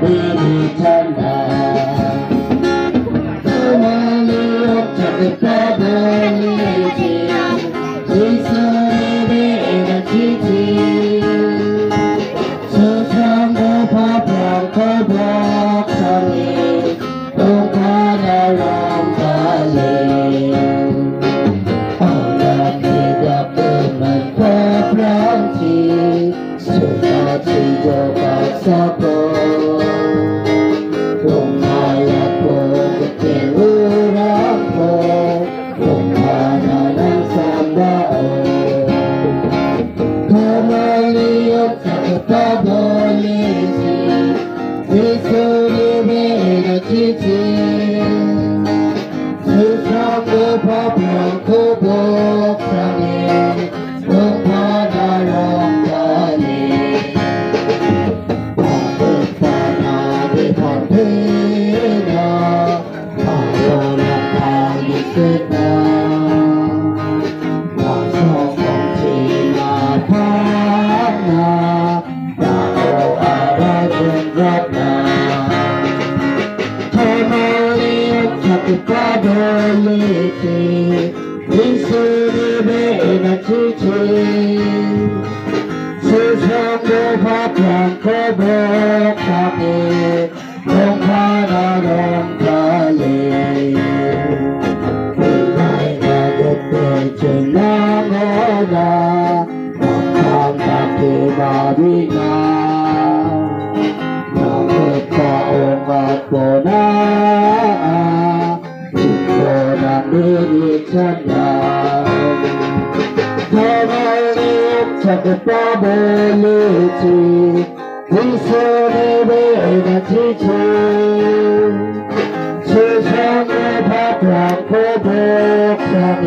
Thank you. 매일같이 진 수성급 법령 구복상에 Ameti, Nisuru Bena Chichi, Sisongo Papian Kobo Kapi, Tongkana Rongkali, Kibay na Gete Chinangoda, Tongkang Kaki Babina, Nakit Kaungat Bonang, 눈이 찬다 더멀리 찾겠다 멀리지 그손을 같이지 세상을 바닥 고독하게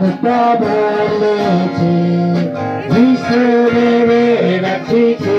the probability. We should live in a teacher.